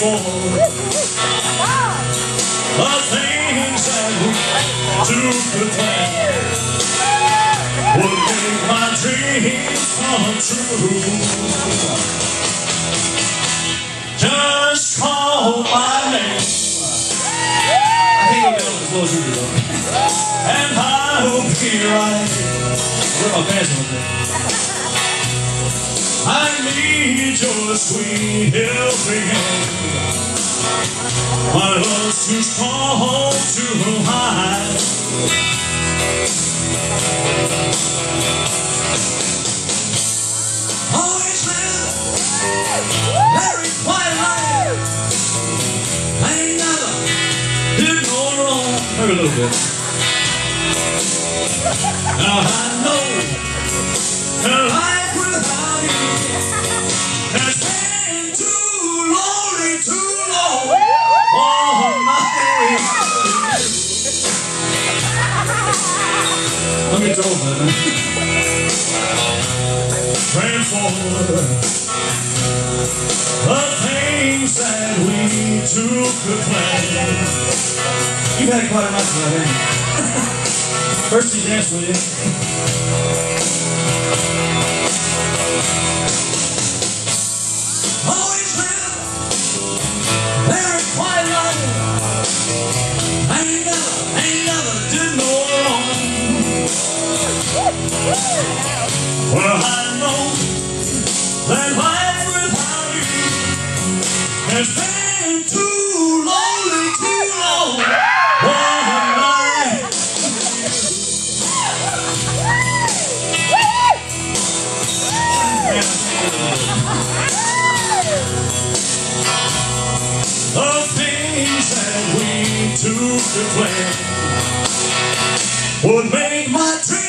the things I used to pretend would make my dreams come true. Just call my name. And I will be right. Where need your sweet helping hand. My love's too strong to hide. Always. I ain't never no wrong. A little bit. Now I know that. For the things that we took the plan. You've had quite night tonight, haven't? First you dance with you. Always live very quiet Well, I know that life without you has been too lonely, too. The things that we took to plan would make my dreams